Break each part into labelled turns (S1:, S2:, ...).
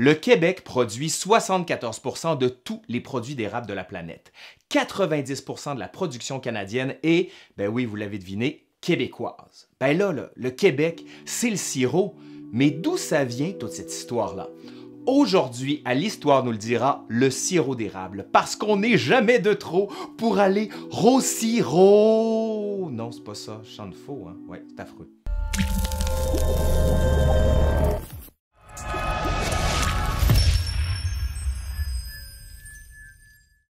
S1: Le Québec produit 74% de tous les produits d'érable de la planète. 90% de la production canadienne est, ben oui, vous l'avez deviné, québécoise. Ben là, le, Québec, c'est le sirop. Mais d'où ça vient toute cette histoire-là? Aujourd'hui, à l'Histoire nous le dira, le sirop d'érable, parce qu'on n'est jamais de trop pour aller au sirop. Non, c'est pas ça, je chante faux, hein? Ouais, c'est affreux.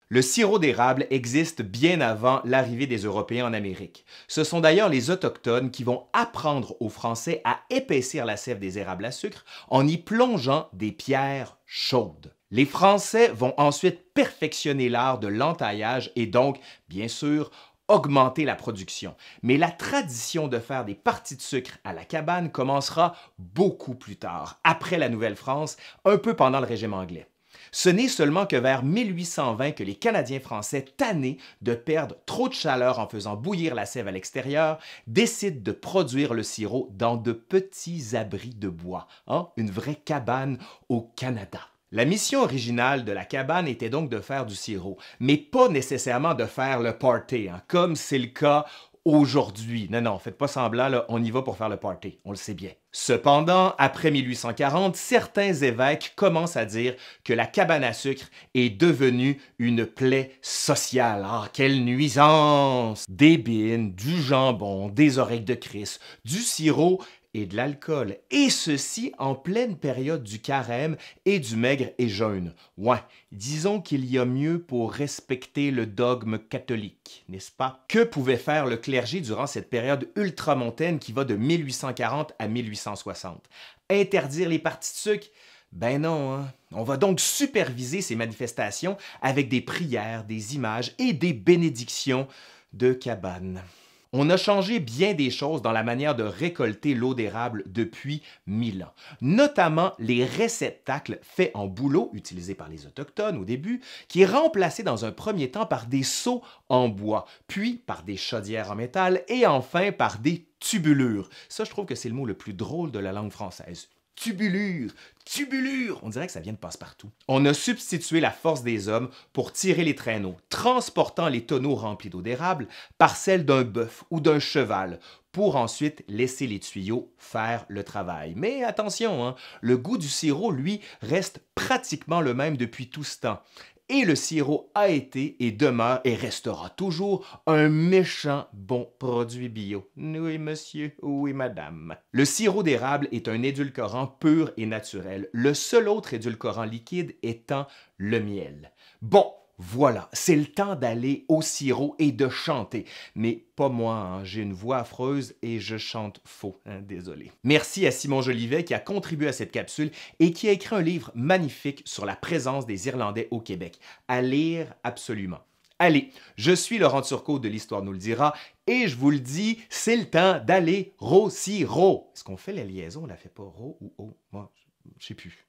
S1: Le sirop d'érable existe bien avant l'arrivée des Européens en Amérique. Ce sont d'ailleurs les Autochtones qui vont apprendre aux Français à épaissir la sève des érables à sucre en y plongeant des pierres chaudes. Les Français vont ensuite perfectionner l'art de l'entaillage et donc, bien sûr, augmenter la production. Mais la tradition de faire des parties de sucre à la cabane commencera beaucoup plus tard, après la Nouvelle-France, un peu pendant le régime anglais. Ce n'est seulement que vers 1820 que les Canadiens français, tannés de perdre trop de chaleur en faisant bouillir la sève à l'extérieur, décident de produire le sirop dans de petits abris de bois, hein? une vraie cabane au Canada. La mission originale de la cabane était donc de faire du sirop, mais pas nécessairement de faire le party, hein, comme c'est le cas aujourd'hui. Non, non, faites pas semblant, on y va pour faire le party, on le sait bien. Cependant, après 1840, certains évêques commencent à dire que la cabane à sucre est devenue une plaie sociale. Ah, quelle nuisance! Des bines, du jambon, des oreilles de Christ, du sirop et de l'alcool, et ceci en pleine période du carême et du maigre et jeûne. Ouais, disons qu'il y a mieux pour respecter le dogme catholique, n'est-ce pas? Que pouvait faire le clergé durant cette période ultramontaine qui va de 1840 à 1860? Interdire les parties de sucre? Ben non, hein? On va donc superviser ces manifestations avec des prières, des images et des bénédictions de cabane. On a changé bien des choses dans la manière de récolter l'eau d'érable depuis mille ans, notamment les réceptacles faits en bouleau utilisés par les Autochtones au début, qui est remplacé dans un premier temps par des seaux en bois, puis par des chaudières en métal et enfin par des tubulures. Ça, je trouve que c'est le mot le plus drôle de la langue française tubulure, tubulure. On dirait que ça vient de passe-partout. On a substitué la force des hommes pour tirer les traîneaux, transportant les tonneaux remplis d'eau d'érable par celle d'un bœuf ou d'un cheval, pour ensuite laisser les tuyaux faire le travail. Mais attention, hein, le goût du sirop, lui, reste pratiquement le même depuis tout ce temps et le sirop a été et demeure et restera toujours un méchant bon produit bio. Oui, monsieur, oui, madame. Le sirop d'érable est un édulcorant pur et naturel, le seul autre édulcorant liquide étant le miel. Bon, voilà, c'est le temps d'aller au sirop et de chanter. Mais pas moi, hein. j'ai une voix affreuse et je chante faux, hein, désolé. Merci à Simon Jolivet qui a contribué à cette capsule et qui a écrit un livre magnifique sur la présence des Irlandais au Québec. À lire absolument. Allez, je suis Laurent Turcot de l'Histoire nous le dira et je vous le dis, c'est le temps d'aller au sirop. Est-ce qu'on fait la liaison, on la fait pas ro ou o? Moi, je sais plus.